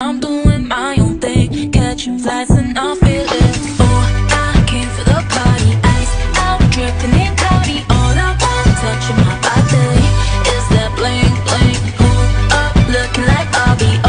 I'm doing my own thing, catching flies and I'm feeling Oh, I came for the party, ice out, dripping in cloudy. All I want touching my body is that bling bling Hold up, looking like Bobby